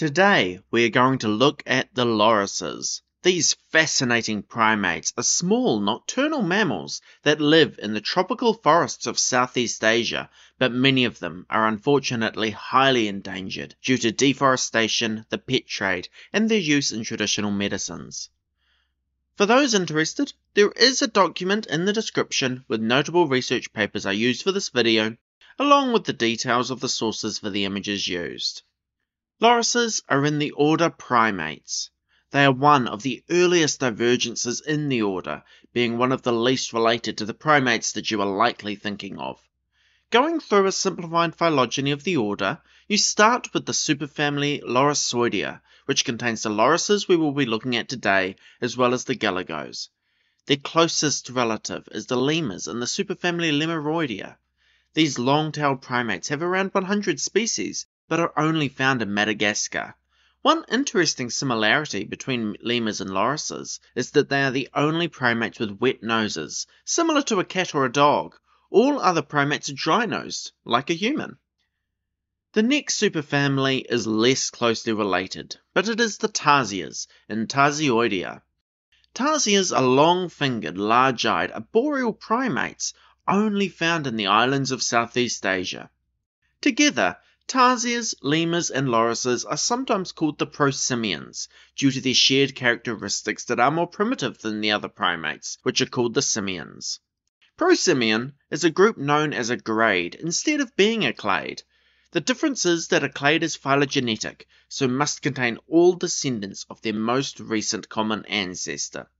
Today we are going to look at the lorises. These fascinating primates are small nocturnal mammals that live in the tropical forests of Southeast Asia, but many of them are unfortunately highly endangered due to deforestation, the pet trade, and their use in traditional medicines. For those interested, there is a document in the description with notable research papers I used for this video, along with the details of the sources for the images used. Lorises are in the order Primates. They are one of the earliest divergences in the order, being one of the least related to the primates that you are likely thinking of. Going through a simplified phylogeny of the order, you start with the superfamily Lorisoidea, which contains the lorises we will be looking at today, as well as the galagos. Their closest relative is the lemurs in the superfamily Lemuroidea. These long-tailed primates have around 100 species, but are only found in Madagascar. One interesting similarity between lemurs and lorises is that they are the only primates with wet noses, similar to a cat or a dog. All other primates are dry-nosed, like a human. The next superfamily is less closely related, but it is the tarsiers in Tarsioidea. Tarsiers are long-fingered, large-eyed, arboreal primates only found in the islands of Southeast Asia. Together, Tarsiers, lemurs, and lorises are sometimes called the prosimians due to their shared characteristics that are more primitive than the other primates, which are called the simians. Prosimian is a group known as a grade instead of being a clade. The difference is that a clade is phylogenetic, so must contain all descendants of their most recent common ancestor.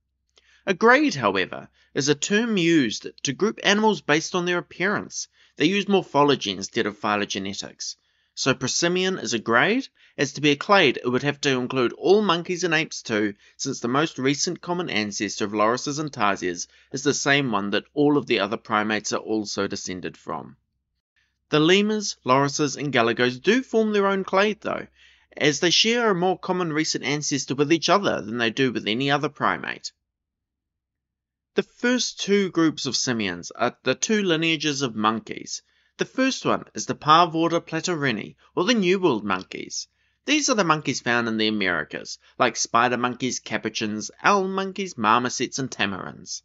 A grade, however, is a term used to group animals based on their appearance. They use morphology instead of phylogenetics. So prosimian is a grade. As to be a clade, it would have to include all monkeys and apes too, since the most recent common ancestor of lorises and tarsiers is the same one that all of the other primates are also descended from. The lemurs, lorises, and galagos do form their own clade though, as they share a more common recent ancestor with each other than they do with any other primate. The first two groups of simians are the two lineages of monkeys, the first one is the Parvorder platyrrhini, or the New World monkeys. These are the monkeys found in the Americas, like spider monkeys, capuchins, owl monkeys, marmosets, and tamarins.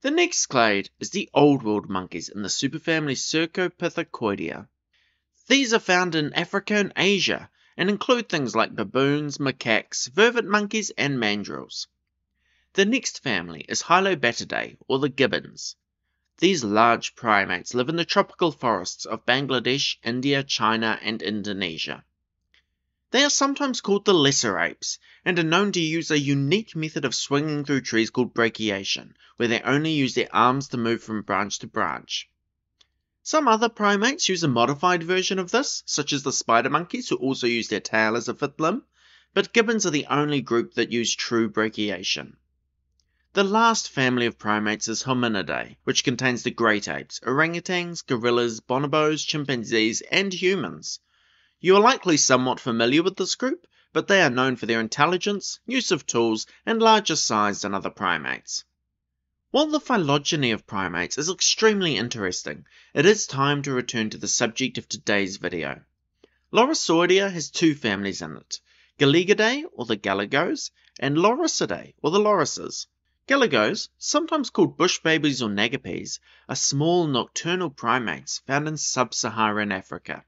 The next clade is the Old World monkeys in the superfamily Cercopithecoidea. These are found in Africa and Asia, and include things like baboons, macaques, vervet monkeys, and mandrills. The next family is Hylobatidae, or the gibbons. These large primates live in the tropical forests of Bangladesh, India, China, and Indonesia. They are sometimes called the lesser apes, and are known to use a unique method of swinging through trees called brachiation, where they only use their arms to move from branch to branch. Some other primates use a modified version of this, such as the spider monkeys who also use their tail as a fifth limb, but gibbons are the only group that use true brachiation. The last family of primates is Hominidae, which contains the great apes, orangutans, gorillas, bonobos, chimpanzees, and humans. You are likely somewhat familiar with this group, but they are known for their intelligence, use of tools, and larger size than other primates. While the phylogeny of primates is extremely interesting, it is time to return to the subject of today's video. Lorisoidea has two families in it, Galagidae, or the galagos, and Lorisidae, or the lorises. Galagos, sometimes called bush babies or nagapies, are small nocturnal primates found in sub-Saharan Africa.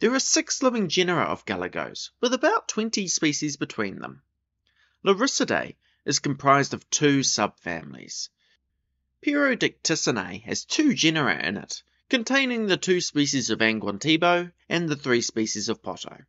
There are six living genera of galagos, with about 20 species between them. Lorisidae is comprised of two subfamilies. Perodicticinae has two genera in it, containing the two species of angwantibo and the three species of potto.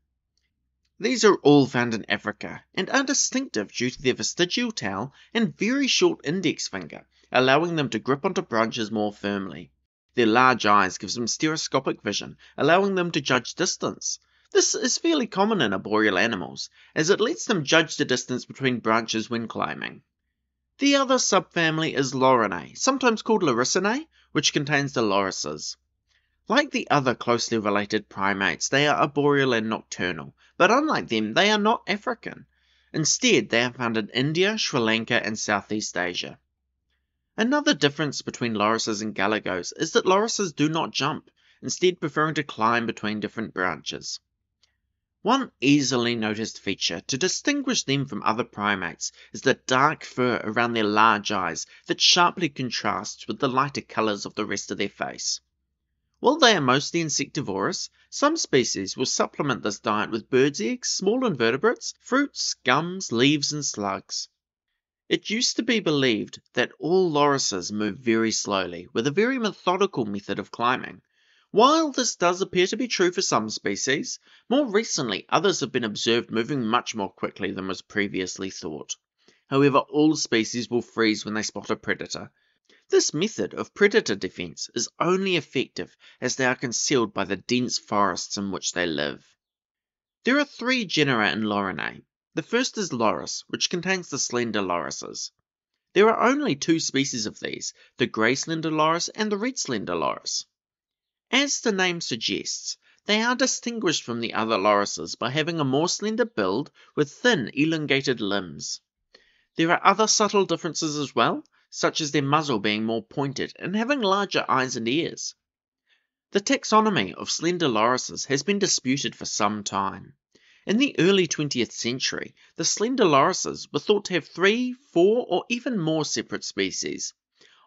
These are all found in Africa and are distinctive due to their vestigial tail and very short index finger, allowing them to grip onto branches more firmly. Their large eyes gives them stereoscopic vision, allowing them to judge distance. This is fairly common in arboreal animals, as it lets them judge the distance between branches when climbing. The other subfamily is Lorinae, sometimes called Lorisinae, which contains the lorises. Like the other closely related primates, they are arboreal and nocturnal, but unlike them, they are not African. Instead, they are found in India, Sri Lanka, and Southeast Asia. Another difference between lorises and galagos is that lorises do not jump, instead preferring to climb between different branches. One easily noticed feature to distinguish them from other primates is the dark fur around their large eyes that sharply contrasts with the lighter colours of the rest of their face. While they are mostly insectivorous, some species will supplement this diet with birds' eggs, small invertebrates, fruits, gums, leaves, and slugs. It used to be believed that all lorises move very slowly, with a very methodical method of climbing. While this does appear to be true for some species, more recently others have been observed moving much more quickly than was previously thought. However, all species will freeze when they spot a predator. This method of predator defense is only effective as they are concealed by the dense forests in which they live. There are three genera in Lorinae. The first is Loris, which contains the slender lorises. There are only two species of these, the grey slender loris and the red slender loris. As the name suggests, they are distinguished from the other lorises by having a more slender build with thin, elongated limbs. There are other subtle differences as well, such as their muzzle being more pointed and having larger eyes and ears. The taxonomy of slender lorises has been disputed for some time. In the early 20th century, the slender lorises were thought to have three, four, or even more separate species.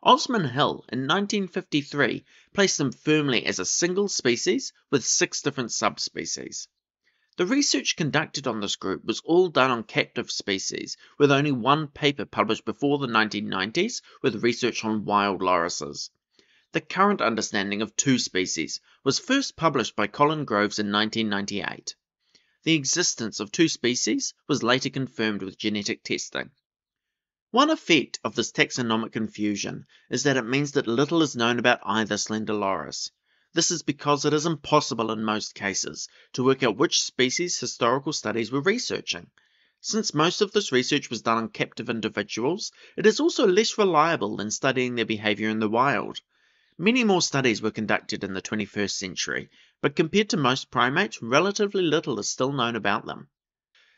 Osman Hill in 1953 placed them firmly as a single species with six different subspecies. The research conducted on this group was all done on captive species, with only one paper published before the 1990s with research on wild lorises. The current understanding of two species was first published by Colin Groves in 1998. The existence of two species was later confirmed with genetic testing. One effect of this taxonomic confusion is that it means that little is known about either slender loris. This is because it is impossible in most cases to work out which species historical studies were researching. Since most of this research was done on captive individuals, it is also less reliable than studying their behavior in the wild. Many more studies were conducted in the 21st century, but compared to most primates, relatively little is still known about them.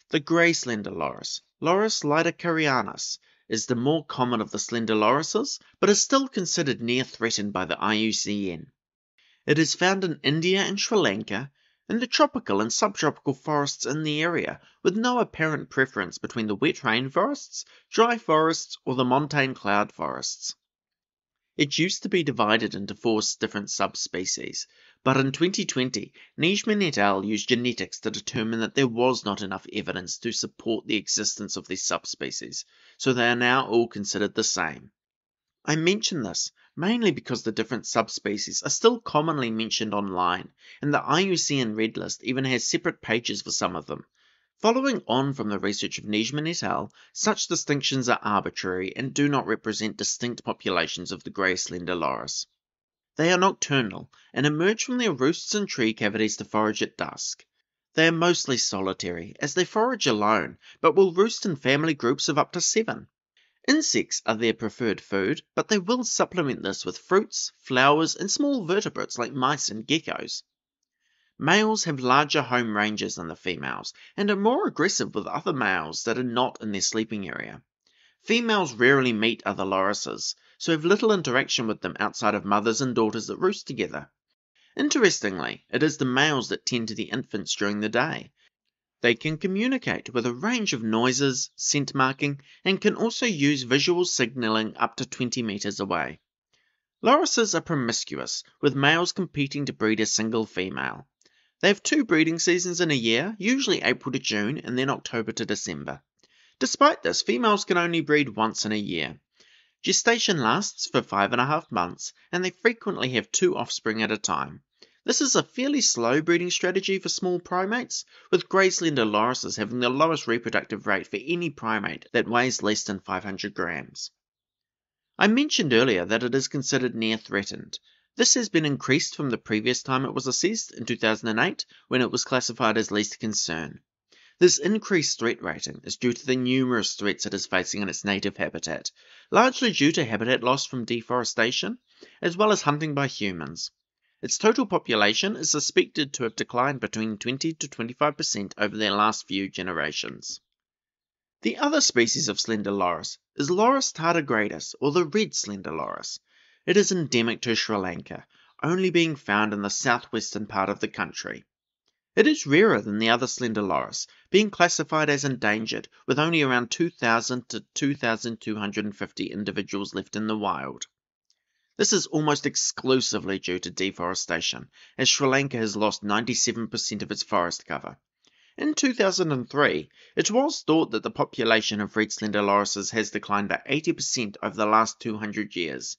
The grey slender loris, Loris lydekkerianus, is the more common of the slender lorises, but is still considered near threatened by the IUCN. It is found in India and Sri Lanka, in the tropical and subtropical forests in the area, with no apparent preference between the wet rainforests, dry forests, or the montane cloud forests. It used to be divided into four different subspecies, but in 2020, Nijman et al. used genetics to determine that there was not enough evidence to support the existence of these subspecies, so they are now all considered the same. I mention this mainly because the different subspecies are still commonly mentioned online, and the IUCN Red List even has separate pages for some of them, Following on from the research of Nijman et al., such distinctions are arbitrary and do not represent distinct populations of the grey slender loris. They are nocturnal and emerge from their roosts in tree cavities to forage at dusk. They are mostly solitary, as they forage alone, but will roost in family groups of up to seven. Insects are their preferred food, but they will supplement this with fruits, flowers, and small vertebrates like mice and geckos. Males have larger home ranges than the females, and are more aggressive with other males that are not in their sleeping area. Females rarely meet other lorises, so have little interaction with them outside of mothers and daughters that roost together. Interestingly, it is the males that tend to the infants during the day. They can communicate with a range of noises, scent marking, and can also use visual signaling up to 20 meters away. Lorises are promiscuous, with males competing to breed a single female. They have two breeding seasons in a year, usually April to June and then October to December. Despite this, females can only breed once in a year. Gestation lasts for five and a half months, and they frequently have two offspring at a time. This is a fairly slow breeding strategy for small primates, with grey slender lorises having the lowest reproductive rate for any primate that weighs less than 500 grams. I mentioned earlier that it is considered near threatened, this has been increased from the previous time it was assessed in 2008 when it was classified as least concern. This increased threat rating is due to the numerous threats it is facing in its native habitat, largely due to habitat loss from deforestation, as well as hunting by humans. Its total population is suspected to have declined between 20 to 25% over their last few generations. The other species of slender loris is Loris tardigradus, or the red slender loris, it is endemic to Sri Lanka, only being found in the southwestern part of the country. It is rarer than the other slender loris, being classified as endangered, with only around 2,000 to 2,250 individuals left in the wild. This is almost exclusively due to deforestation, as Sri Lanka has lost 97% of its forest cover. In 2003, it was thought that the population of red slender lorises has declined by 80% over the last 200 years.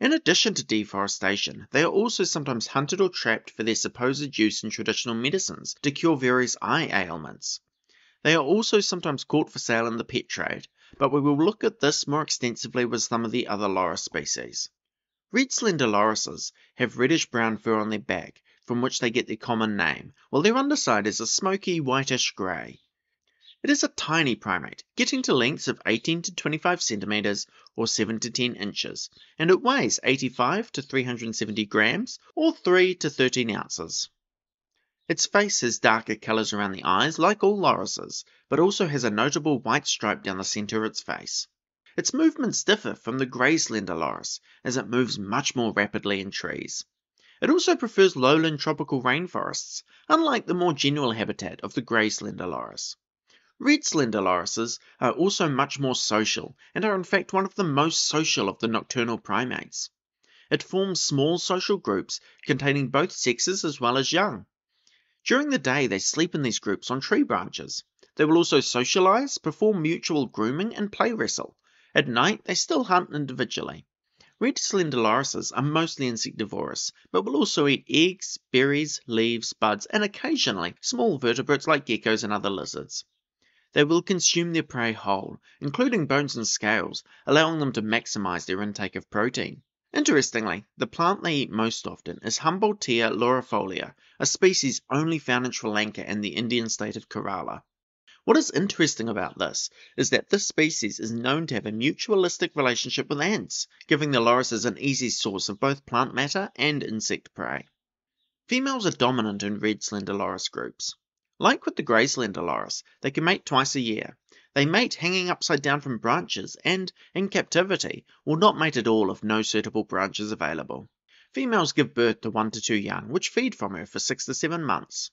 In addition to deforestation, they are also sometimes hunted or trapped for their supposed use in traditional medicines to cure various eye ailments. They are also sometimes caught for sale in the pet trade, but we will look at this more extensively with some of the other loris species. Red slender lorises have reddish brown fur on their back, from which they get their common name, while their underside is a smoky whitish grey. It is a tiny primate, getting to lengths of 18 to 25 centimeters or 7 to 10 inches, and it weighs 85 to 370 grams or 3 to 13 ounces. Its face has darker colors around the eyes, like all lorises, but also has a notable white stripe down the center of its face. Its movements differ from the gray slender loris, as it moves much more rapidly in trees. It also prefers lowland tropical rainforests, unlike the more general habitat of the gray slender loris. Red slender lorises are also much more social, and are in fact one of the most social of the nocturnal primates. It forms small social groups containing both sexes as well as young. During the day, they sleep in these groups on tree branches. They will also socialize, perform mutual grooming, and play wrestle. At night, they still hunt individually. Red slender lorises are mostly insectivorous, but will also eat eggs, berries, leaves, buds, and occasionally small vertebrates like geckos and other lizards. They will consume their prey whole, including bones and scales, allowing them to maximize their intake of protein. Interestingly, the plant they eat most often is Humboldtia laurifolia, a species only found in Sri Lanka and the Indian state of Kerala. What is interesting about this is that this species is known to have a mutualistic relationship with ants, giving the lorises an easy source of both plant matter and insect prey. Females are dominant in red slender loris groups. Like with the grey slender loris, they can mate twice a year, they mate hanging upside down from branches and, in captivity, will not mate at all if no suitable branches available. Females give birth to one to two young, which feed from her for six to seven months.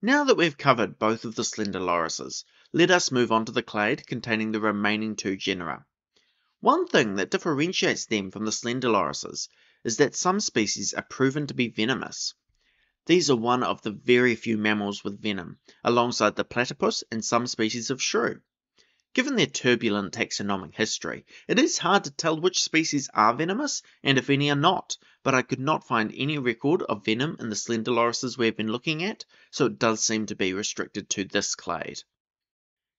Now that we've covered both of the slender lorises, let us move on to the clade containing the remaining two genera. One thing that differentiates them from the slender lorises is that some species are proven to be venomous. These are one of the very few mammals with venom, alongside the platypus and some species of shrew. Given their turbulent taxonomic history, it is hard to tell which species are venomous and if any are not, but I could not find any record of venom in the slender lorises we have been looking at, so it does seem to be restricted to this clade.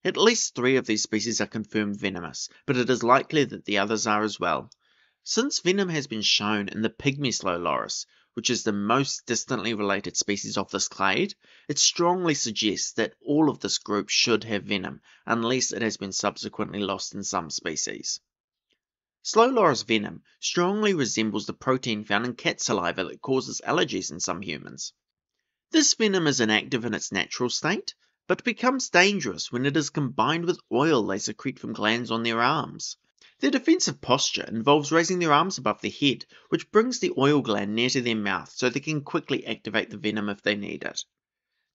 At least three of these species are confirmed venomous, but it is likely that the others are as well. Since venom has been shown in the pygmy slow loris, which is the most distantly related species of this clade, it strongly suggests that all of this group should have venom, unless it has been subsequently lost in some species. Slow loris venom strongly resembles the protein found in cat saliva that causes allergies in some humans. This venom is inactive in its natural state, but becomes dangerous when it is combined with oil they secrete from glands on their arms. Their defensive posture involves raising their arms above their head, which brings the oil gland near to their mouth so they can quickly activate the venom if they need it.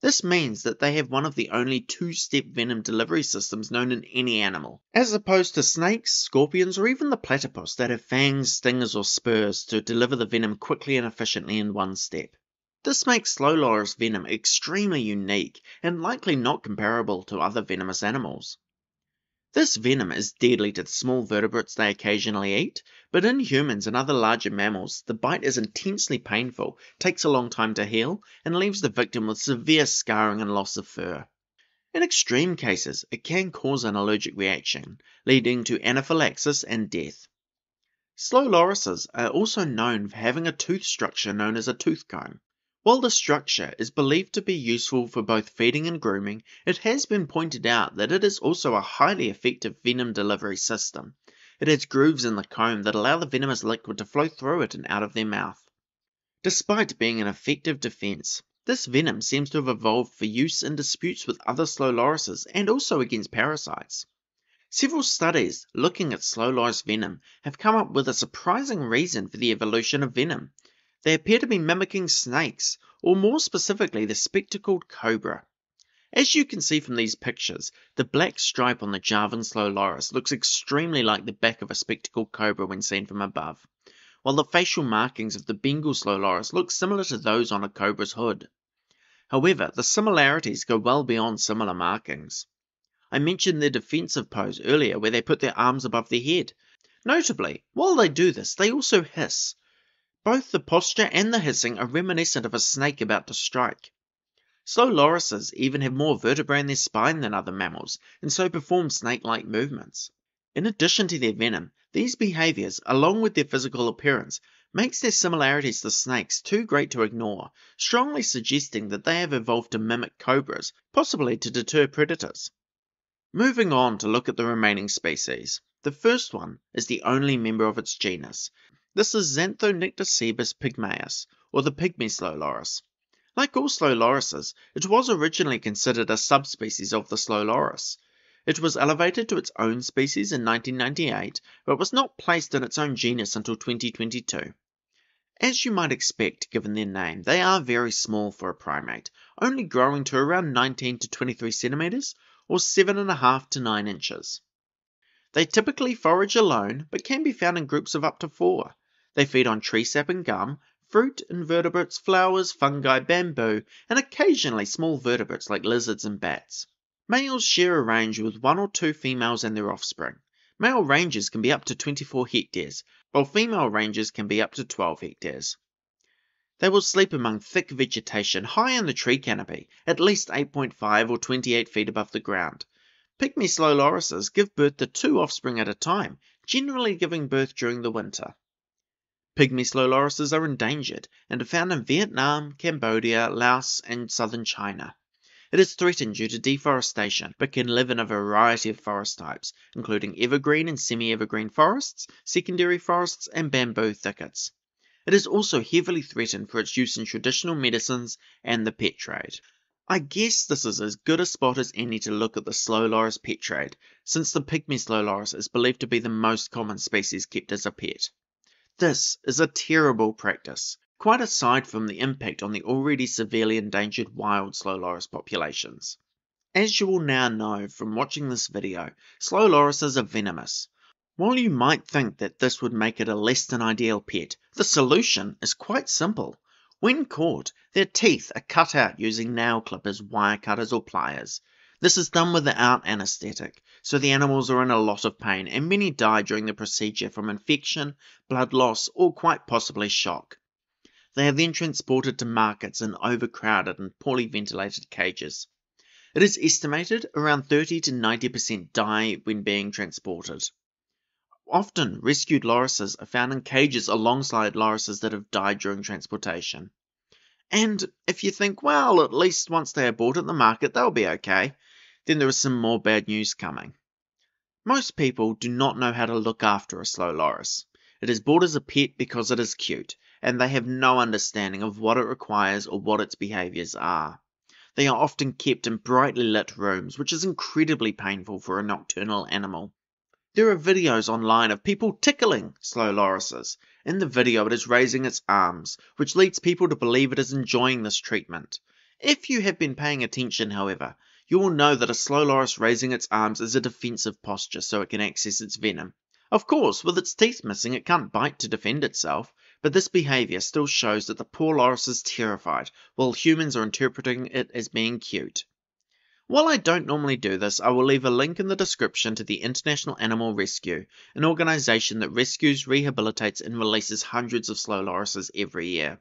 This means that they have one of the only two-step venom delivery systems known in any animal, as opposed to snakes, scorpions, or even the platypus that have fangs, stingers, or spurs to deliver the venom quickly and efficiently in one step. This makes slow loris venom extremely unique and likely not comparable to other venomous animals. This venom is deadly to the small vertebrates they occasionally eat, but in humans and other larger mammals, the bite is intensely painful, takes a long time to heal, and leaves the victim with severe scarring and loss of fur. In extreme cases, it can cause an allergic reaction, leading to anaphylaxis and death. Slow lorises are also known for having a tooth structure known as a tooth comb. While the structure is believed to be useful for both feeding and grooming, it has been pointed out that it is also a highly effective venom delivery system. It has grooves in the comb that allow the venomous liquid to flow through it and out of their mouth. Despite being an effective defense, this venom seems to have evolved for use in disputes with other slow lorises and also against parasites. Several studies looking at slow loris venom have come up with a surprising reason for the evolution of venom. They appear to be mimicking snakes, or more specifically the spectacled cobra. As you can see from these pictures, the black stripe on the Javan slow loris looks extremely like the back of a spectacled cobra when seen from above, while the facial markings of the Bengal slow loris look similar to those on a cobra's hood. However, the similarities go well beyond similar markings. I mentioned their defensive pose earlier where they put their arms above their head. Notably, while they do this, they also hiss. Both the posture and the hissing are reminiscent of a snake about to strike. Slow lorises even have more vertebrae in their spine than other mammals, and so perform snake-like movements. In addition to their venom, these behaviors, along with their physical appearance, makes their similarities to snakes too great to ignore, strongly suggesting that they have evolved to mimic cobras, possibly to deter predators. Moving on to look at the remaining species. The first one is the only member of its genus. This is Xanthonycticebus pygmaeus, or the pygmy slow loris. Like all slow lorises, it was originally considered a subspecies of the slow loris. It was elevated to its own species in 1998, but was not placed in its own genus until 2022. As you might expect given their name, they are very small for a primate, only growing to around 19 to 23 centimeters or 7.5 to 9 inches. They typically forage alone, but can be found in groups of up to four. They feed on tree sap and gum, fruit, invertebrates, flowers, fungi, bamboo, and occasionally small vertebrates like lizards and bats. Males share a range with one or two females and their offspring. Male ranges can be up to 24 hectares, while female ranges can be up to 12 hectares. They will sleep among thick vegetation high in the tree canopy, at least 8.5 or 28 feet above the ground. Pygmy slow lorises give birth to two offspring at a time, generally giving birth during the winter. Pygmy slow lorises are endangered and are found in Vietnam, Cambodia, Laos, and southern China. It is threatened due to deforestation, but can live in a variety of forest types, including evergreen and semi-evergreen forests, secondary forests, and bamboo thickets. It is also heavily threatened for its use in traditional medicines and the pet trade. I guess this is as good a spot as any to look at the slow loris pet trade, since the pygmy slow loris is believed to be the most common species kept as a pet. This is a terrible practice, quite aside from the impact on the already severely endangered wild slow loris populations. As you will now know from watching this video, slow lorises are venomous. While you might think that this would make it a less than ideal pet, the solution is quite simple. When caught, their teeth are cut out using nail clippers, wire cutters, or pliers. This is done without anesthetic, so the animals are in a lot of pain, and many die during the procedure from infection, blood loss, or quite possibly shock. They are then transported to markets in overcrowded and poorly ventilated cages. It is estimated around 30 to 90% die when being transported. Often, rescued lorises are found in cages alongside lorises that have died during transportation. And if you think, well, at least once they are bought at the market, they'll be okay, then there is some more bad news coming. Most people do not know how to look after a slow loris. It is bought as a pet because it is cute, and they have no understanding of what it requires or what its behaviors are. They are often kept in brightly lit rooms, which is incredibly painful for a nocturnal animal. There are videos online of people tickling slow lorises. In the video, it is raising its arms, which leads people to believe it is enjoying this treatment. If you have been paying attention, however, you will know that a slow loris raising its arms is a defensive posture so it can access its venom. Of course, with its teeth missing, it can't bite to defend itself, but this behavior still shows that the poor loris is terrified, while humans are interpreting it as being cute. While I don't normally do this, I will leave a link in the description to the International Animal Rescue, an organization that rescues, rehabilitates, and releases hundreds of slow lorises every year.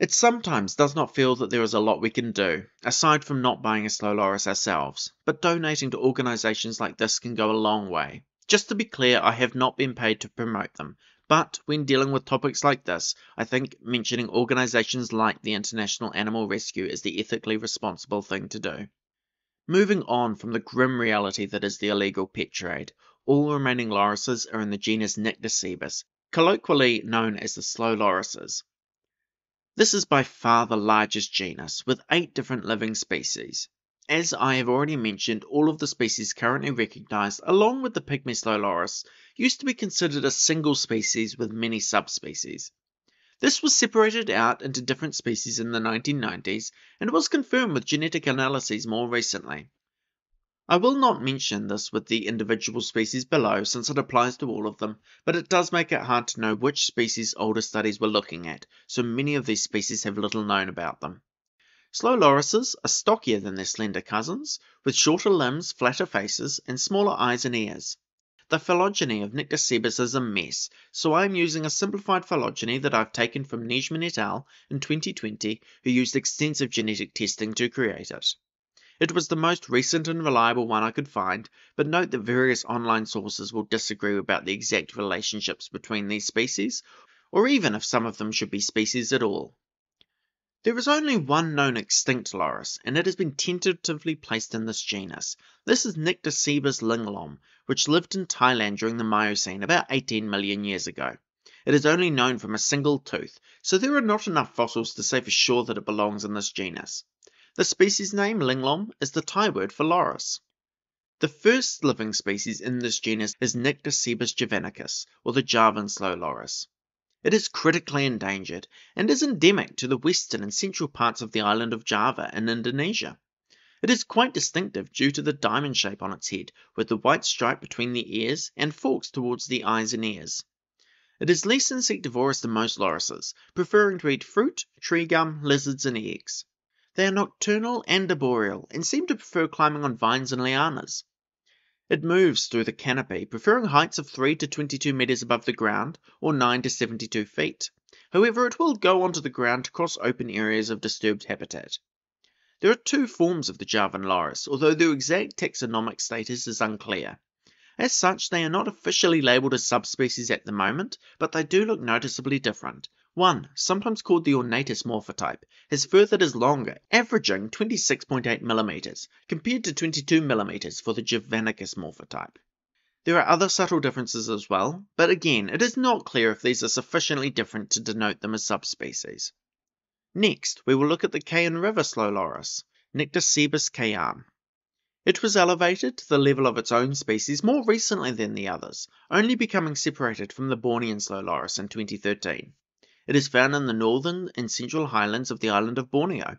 It sometimes does not feel that there is a lot we can do, aside from not buying a slow loris ourselves, but donating to organisations like this can go a long way. Just to be clear, I have not been paid to promote them, but when dealing with topics like this, I think mentioning organisations like the International Animal Rescue is the ethically responsible thing to do. Moving on from the grim reality that is the illegal pet trade, all remaining lorises are in the genus Nycticebus, colloquially known as the slow lorises. This is by far the largest genus, with eight different living species. As I have already mentioned, all of the species currently recognized, along with the pygmy loris, used to be considered a single species with many subspecies. This was separated out into different species in the 1990s and was confirmed with genetic analyses more recently. I will not mention this with the individual species below since it applies to all of them, but it does make it hard to know which species older studies were looking at, so many of these species have little known about them. Slow lorises are stockier than their slender cousins, with shorter limbs, flatter faces, and smaller eyes and ears. The phylogeny of Nycticebus is a mess, so I am using a simplified phylogeny that I've taken from Nijman et al. in 2020, who used extensive genetic testing to create it. It was the most recent and reliable one I could find, but note that various online sources will disagree about the exact relationships between these species, or even if some of them should be species at all. There is only one known extinct loris, and it has been tentatively placed in this genus. This is Nycticebus linglom, which lived in Thailand during the Miocene about 18 million years ago. It is only known from a single tooth, so there are not enough fossils to say for sure that it belongs in this genus. The species name linglom is the Thai word for loris. The first living species in this genus is Nycticebus javanicus, or the Javan slow loris. It is critically endangered and is endemic to the western and central parts of the island of Java in Indonesia. It is quite distinctive due to the diamond shape on its head, with the white stripe between the ears and forks towards the eyes and ears. It is less insectivorous than most lorises, preferring to eat fruit, tree gum, lizards, and eggs. They are nocturnal and arboreal, and seem to prefer climbing on vines and lianas. It moves through the canopy, preferring heights of 3 to 22 meters above the ground, or 9 to 72 feet. However, it will go onto the ground to cross open areas of disturbed habitat. There are two forms of the Javan loris, although their exact taxonomic status is unclear. As such, they are not officially labeled as subspecies at the moment, but they do look noticeably different, one, sometimes called the ornatus morphotype, has fur that is longer, averaging 26.8 mm, compared to 22 mm for the Javanicus morphotype. There are other subtle differences as well, but again, it is not clear if these are sufficiently different to denote them as subspecies. Next, we will look at the Kayan River slow loris, Nycticebus kayan. It was elevated to the level of its own species more recently than the others, only becoming separated from the Bornean slow loris in 2013. It is found in the northern and central highlands of the island of Borneo.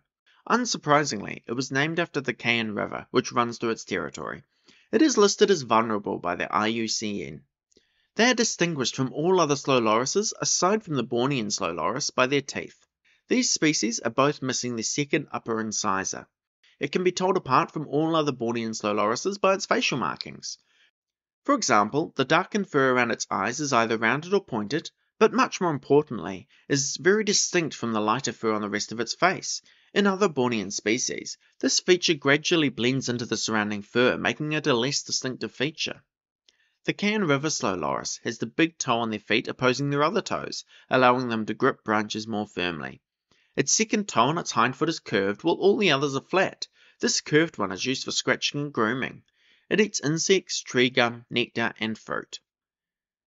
Unsurprisingly, it was named after the Kayan River, which runs through its territory. It is listed as vulnerable by the IUCN. They are distinguished from all other slow lorises, aside from the Bornean slow loris, by their teeth. These species are both missing the second upper incisor. It can be told apart from all other Bornean slow lorises by its facial markings. For example, the darkened fur around its eyes is either rounded or pointed, but much more importantly, is very distinct from the lighter fur on the rest of its face. In other Bornean species, this feature gradually blends into the surrounding fur, making it a less distinctive feature. The Kayan River slow loris has the big toe on their feet opposing their other toes, allowing them to grip branches more firmly. Its second toe on its hind foot is curved, while all the others are flat. This curved one is used for scratching and grooming. It eats insects, tree gum, nectar, and fruit.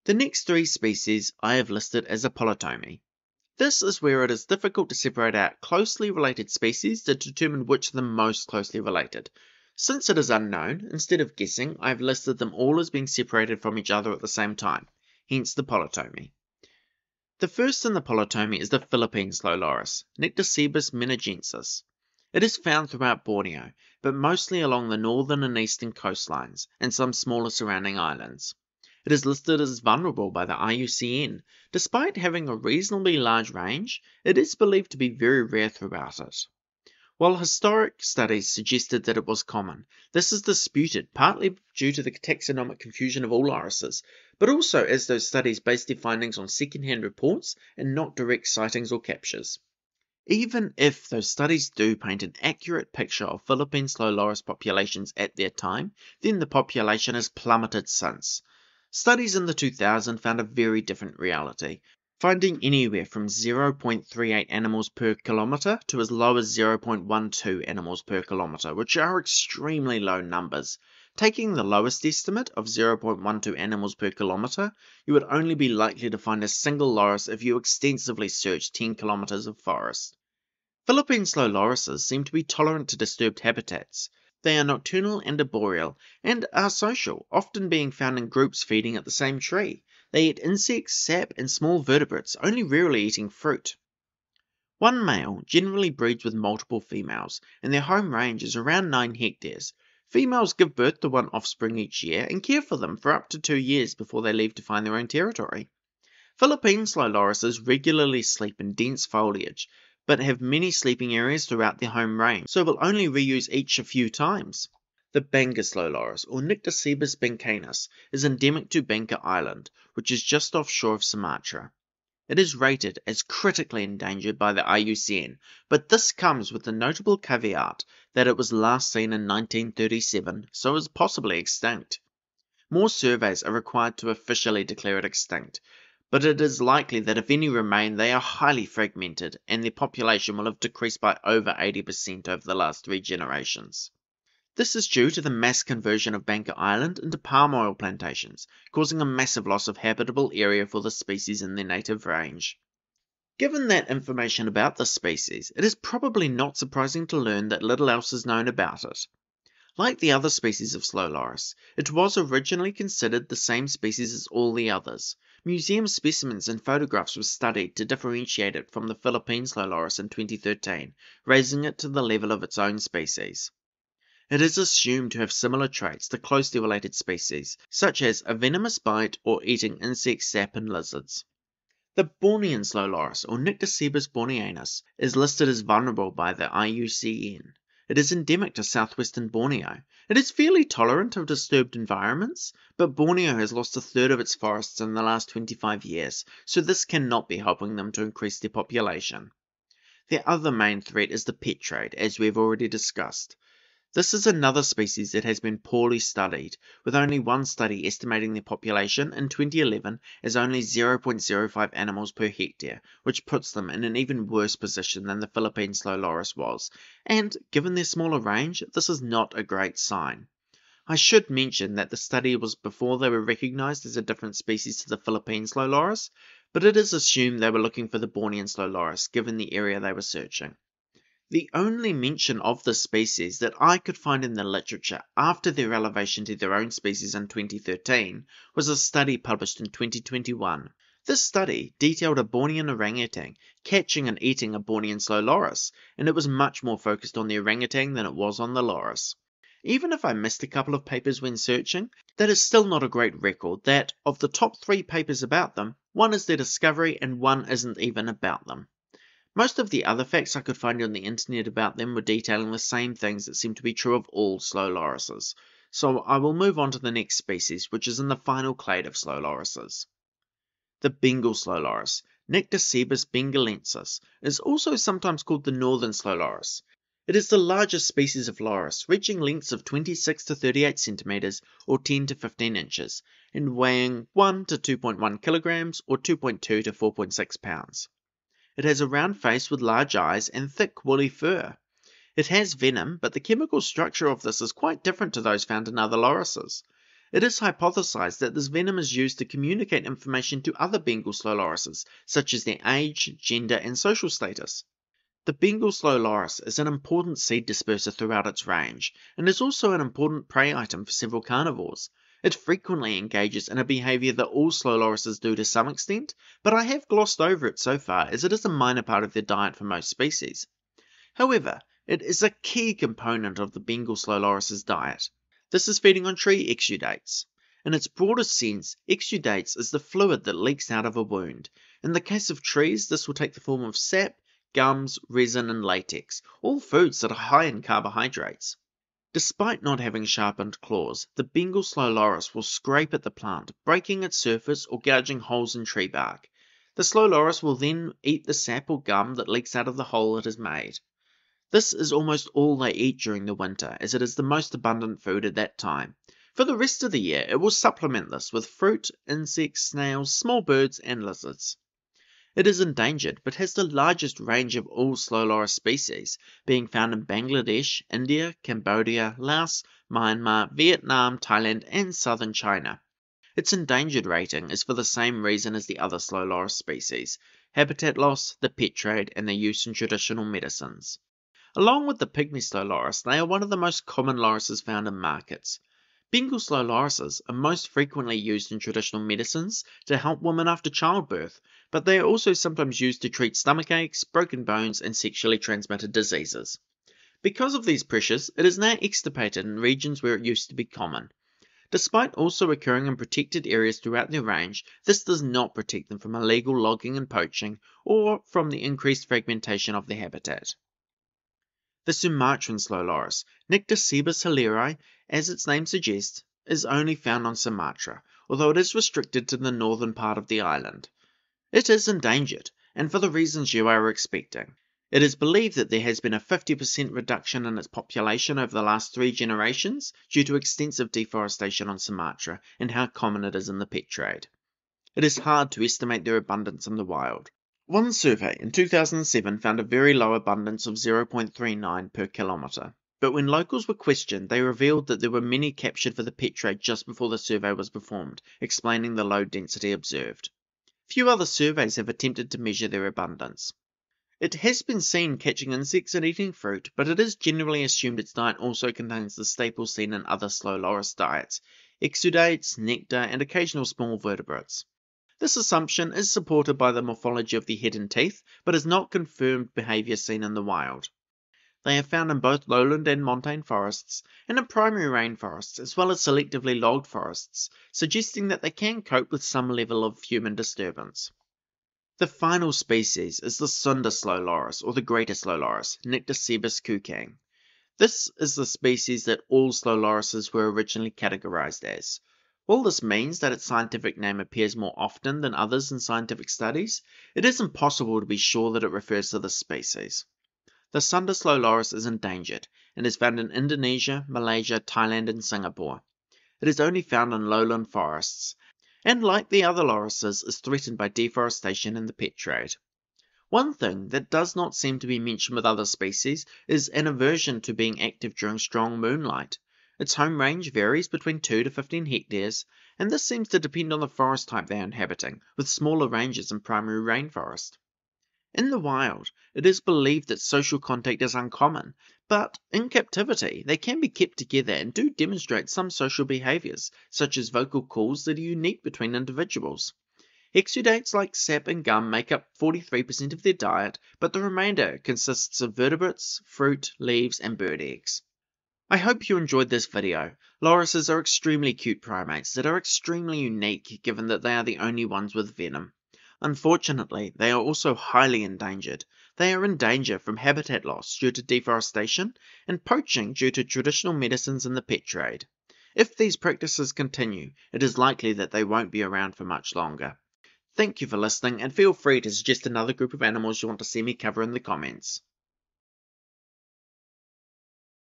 The next three species I have listed as a polytomy. This is where it is difficult to separate out closely related species to determine which are the most closely related. Since it is unknown, instead of guessing, I have listed them all as being separated from each other at the same time, hence the polytomy. The first in the polytomy is the Philippine slow loris, Nycticebus menagensis. It is found throughout Borneo, but mostly along the northern and eastern coastlines, and some smaller surrounding islands. It is listed as vulnerable by the IUCN. Despite having a reasonably large range, it is believed to be very rare throughout it. While historic studies suggested that it was common, this is disputed partly due to the taxonomic confusion of all lorises, but also as those studies based their findings on second-hand reports and not direct sightings or captures. Even if those studies do paint an accurate picture of Philippine slow loris populations at their time, then the population has plummeted since. Studies in the 2000s found a very different reality, finding anywhere from 0.38 animals per kilometre to as low as 0.12 animals per kilometre, which are extremely low numbers. Taking the lowest estimate of 0.12 animals per kilometre, you would only be likely to find a single loris if you extensively searched 10 kilometres of forest. Philippine slow lorises seem to be tolerant to disturbed habitats. They are nocturnal and arboreal, and are social, often being found in groups feeding at the same tree. They eat insects, sap, and small vertebrates, only rarely eating fruit. One male generally breeds with multiple females, and their home range is around 9 hectares. Females give birth to one offspring each year and care for them for up to two years before they leave to find their own territory. Philippine slow lorises regularly sleep in dense foliage, but have many sleeping areas throughout their home range, so will only reuse each a few times. The Bangka slow loris, or Nycticebus bancanus, is endemic to Bangka Island, which is just offshore of Sumatra. It is rated as critically endangered by the IUCN, but this comes with the notable caveat that it was last seen in 1937, so is possibly extinct. More surveys are required to officially declare it extinct, but it is likely that if any remain, they are highly fragmented, and their population will have decreased by over 80% over the last three generations. This is due to the mass conversion of Bangka Island into palm oil plantations, causing a massive loss of habitable area for the species in their native range. Given that information about the species, it is probably not surprising to learn that little else is known about it. Like the other species of slow loris, it was originally considered the same species as all the others. Museum specimens and photographs were studied to differentiate it from the Philippine slow loris in 2013, raising it to the level of its own species. It is assumed to have similar traits to closely related species, such as a venomous bite or eating insect sap in lizards. The Bornean slow loris, or Nycticebus borneanus, is listed as vulnerable by the IUCN. It is endemic to southwestern Borneo. It is fairly tolerant of disturbed environments, but Borneo has lost a third of its forests in the last 25 years, so this cannot be helping them to increase their population. The other main threat is the pet trade, as we have already discussed. This is another species that has been poorly studied, with only one study estimating their population in 2011 as only 0.05 animals per hectare, which puts them in an even worse position than the Philippine slow loris was, and given their smaller range, this is not a great sign. I should mention that the study was before they were recognized as a different species to the Philippine slow loris, but it is assumed they were looking for the Bornean slow loris given the area they were searching. The only mention of this species that I could find in the literature after their elevation to their own species in 2013 was a study published in 2021. This study detailed a Bornean orangutan catching and eating a Bornean slow loris, and it was much more focused on the orangutan than it was on the loris. Even if I missed a couple of papers when searching, that is still not a great record that, of the top three papers about them, one is their discovery and one isn't even about them. Most of the other facts I could find on the internet about them were detailing the same things that seem to be true of all slow lorises, so I will move on to the next species, which is in the final clade of slow lorises. The Bengal slow loris, Nycticebus bengalensis, is also sometimes called the northern slow loris. It is the largest species of loris, reaching lengths of 26 to 38 centimeters or 10 to 15 inches, and weighing 1 to 2.1 kilograms or 2.2 to 4.6 pounds. It has a round face with large eyes and thick woolly fur. It has venom, but the chemical structure of this is quite different to those found in other lorises. It is hypothesized that this venom is used to communicate information to other Bengal slow lorises, such as their age, gender, and social status. The Bengal slow loris is an important seed disperser throughout its range, and is also an important prey item for several carnivores. It frequently engages in a behavior that all slow lorises do to some extent, but I have glossed over it so far as it is a minor part of their diet for most species. However, it is a key component of the Bengal slow loris's diet. This is feeding on tree exudates. In its broadest sense, exudates is the fluid that leaks out of a wound. In the case of trees, this will take the form of sap, gums, resin, and latex, all foods that are high in carbohydrates. Despite not having sharpened claws, the Bengal slow loris will scrape at the plant, breaking its surface or gouging holes in tree bark. The slow loris will then eat the sap or gum that leaks out of the hole it has made. This is almost all they eat during the winter, as it is the most abundant food at that time. For the rest of the year, it will supplement this with fruit, insects, snails, small birds, and lizards. It is endangered, but has the largest range of all slow loris species, being found in Bangladesh, India, Cambodia, Laos, Myanmar, Vietnam, Thailand, and southern China. Its endangered rating is for the same reason as the other slow loris species habitat loss, the pet trade, and their use in traditional medicines. Along with the pygmy slow loris, they are one of the most common lorises found in markets. Bengal slow lorises are most frequently used in traditional medicines to help women after childbirth, but they are also sometimes used to treat stomach aches, broken bones, and sexually transmitted diseases. Because of these pressures, it is now extirpated in regions where it used to be common. Despite also occurring in protected areas throughout their range, this does not protect them from illegal logging and poaching, or from the increased fragmentation of their habitat. The Sumatran slow loris, Nycticebus hilleri, as its name suggests, is only found on Sumatra, although it is restricted to the northern part of the island. It is endangered, and for the reasons you are expecting. It is believed that there has been a 50% reduction in its population over the last three generations due to extensive deforestation on Sumatra and how common it is in the pet trade. It is hard to estimate their abundance in the wild, one survey in 2007 found a very low abundance of 0.39 per kilometre, but when locals were questioned, they revealed that there were many captured for the pet trade just before the survey was performed, explaining the low density observed. Few other surveys have attempted to measure their abundance. It has been seen catching insects and eating fruit, but it is generally assumed its diet also contains the staples seen in other slow loris diets exudates, nectar, and occasional small vertebrates. This assumption is supported by the morphology of the head and teeth, but is not confirmed behavior seen in the wild. They are found in both lowland and montane forests, and in primary rainforests, as well as selectively logged forests, suggesting that they can cope with some level of human disturbance. The final species is the Sunda slow loris, or the greater slow loris, Nycticebus coucang. This is the species that all slow lorises were originally categorized as. While this means that its scientific name appears more often than others in scientific studies, it is impossible to be sure that it refers to this species. The Sunda slow loris is endangered and is found in Indonesia, Malaysia, Thailand, and Singapore. It is only found in lowland forests, and like the other lorises, is threatened by deforestation and the pet trade. One thing that does not seem to be mentioned with other species is an aversion to being active during strong moonlight. Its home range varies between 2 to 15 hectares, and this seems to depend on the forest type they are inhabiting, with smaller ranges in primary rainforest. In the wild, it is believed that social contact is uncommon, but in captivity they can be kept together and do demonstrate some social behaviors, such as vocal calls that are unique between individuals. Exudates like sap and gum make up 43% of their diet, but the remainder consists of vertebrates, fruit, leaves, and bird eggs. I hope you enjoyed this video. Lorises are extremely cute primates that are extremely unique given that they are the only ones with venom. Unfortunately, they are also highly endangered. They are in danger from habitat loss due to deforestation and poaching due to traditional medicines in the pet trade. If these practices continue, it is likely that they won't be around for much longer. Thank you for listening and feel free to suggest another group of animals you want to see me cover in the comments.